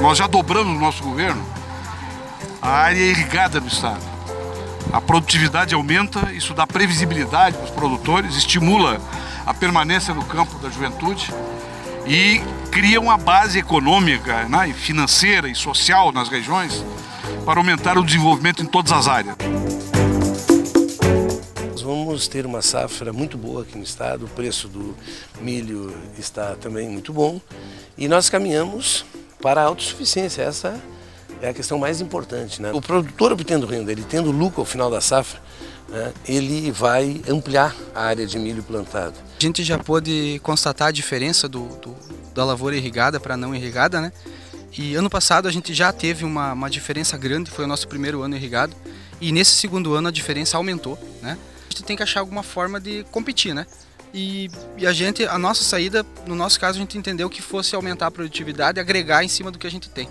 nós já dobramos no nosso governo a área irrigada do Estado. A produtividade aumenta, isso dá previsibilidade para os produtores, estimula a permanência no campo da juventude e cria uma base econômica, né, financeira e social nas regiões para aumentar o desenvolvimento em todas as áreas. Nós vamos ter uma safra muito boa aqui no estado, o preço do milho está também muito bom e nós caminhamos para a autossuficiência. Essa é a questão mais importante. Né? O produtor obtendo renda, ele tendo lucro ao final da safra, né, ele vai ampliar a área de milho plantado. A gente já pôde constatar a diferença do, do da lavoura irrigada para não irrigada, né? E ano passado a gente já teve uma, uma diferença grande, foi o nosso primeiro ano irrigado, e nesse segundo ano a diferença aumentou, né? A gente tem que achar alguma forma de competir, né? E, e, a gente, a nossa saída, no nosso caso, a gente entendeu que fosse aumentar a produtividade e agregar em cima do que a gente tem.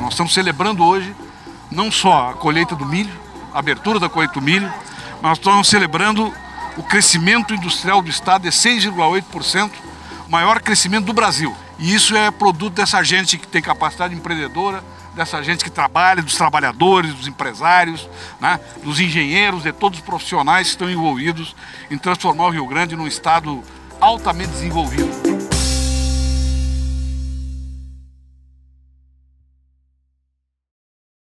Nós estamos celebrando hoje não só a colheita do milho, a abertura da colheita do milho, mas estamos celebrando o crescimento industrial do Estado é 6,8%, o maior crescimento do Brasil. E isso é produto dessa gente que tem capacidade empreendedora, dessa gente que trabalha, dos trabalhadores, dos empresários, né, dos engenheiros, de todos os profissionais que estão envolvidos em transformar o Rio Grande num estado altamente desenvolvido.